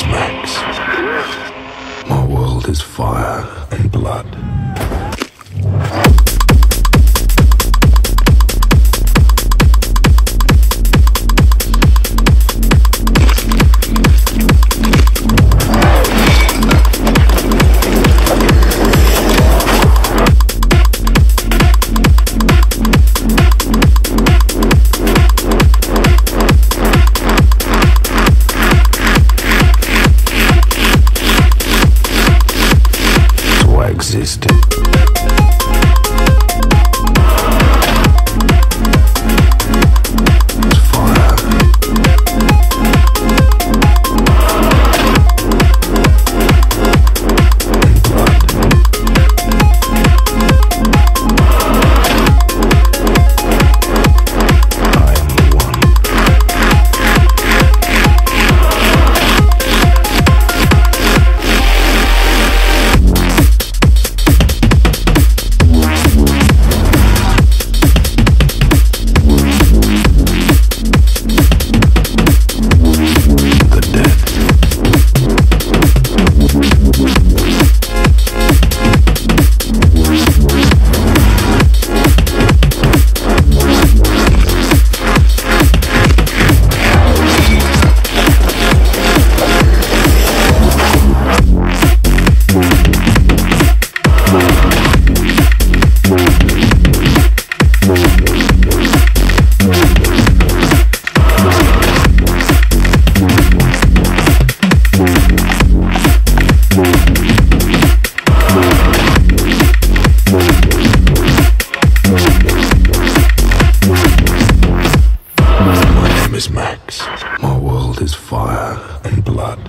Max. My world is fire and blood. Geschichte. is fire and blood.